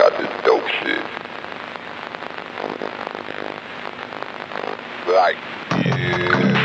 Got this dope shit. Like, yeah.